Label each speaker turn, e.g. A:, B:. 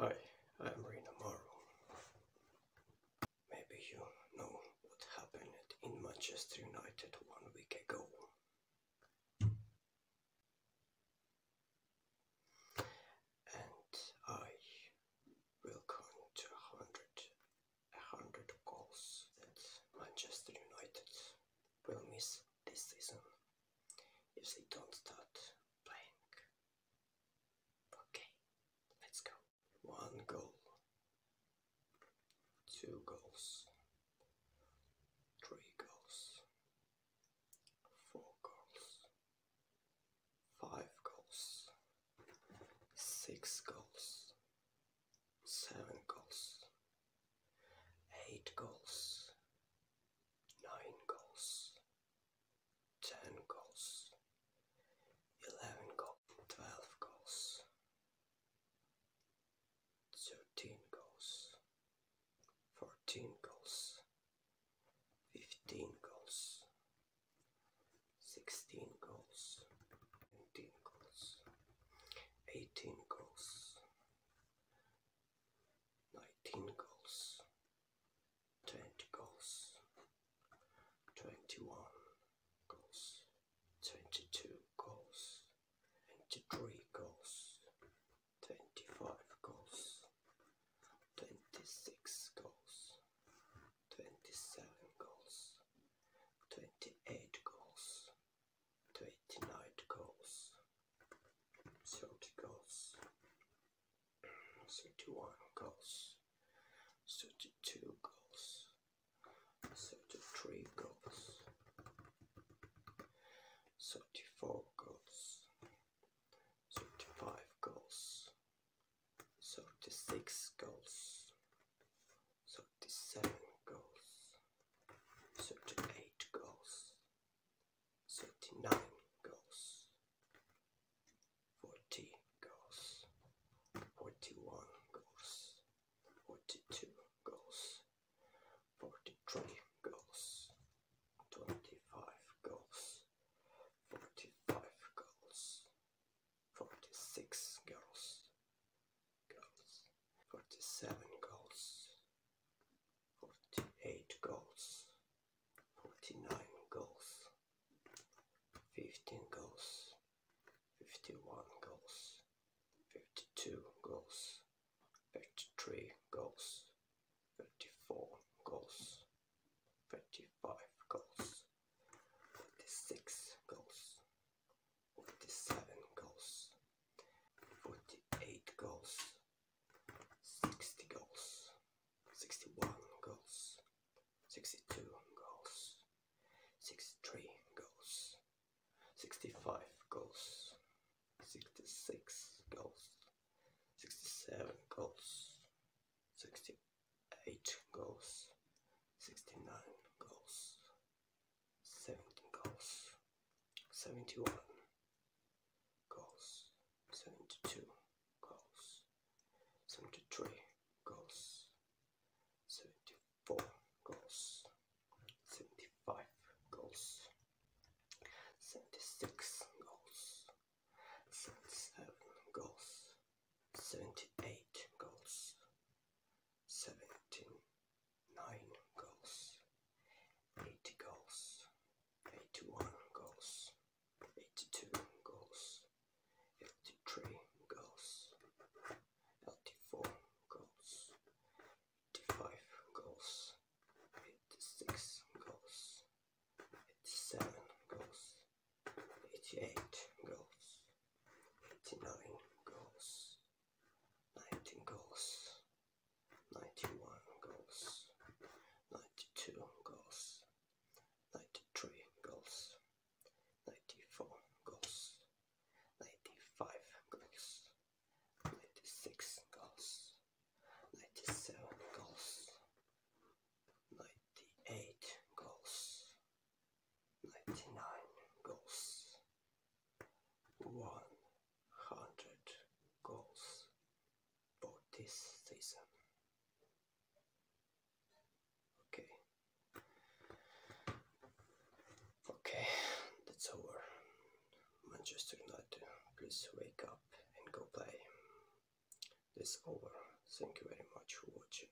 A: Hi, I'm Rinomaru. Maybe you know what happened in Manchester United one week ago. And I will count to a hundred, a hundred goals that Manchester United will miss this season if they don't start. two goals. sixteen. 31 goals, 32 goals, 33 goals, 34 goals. 71 goals, 72 goals, 73 Jake. is over. Thank you very much for watching.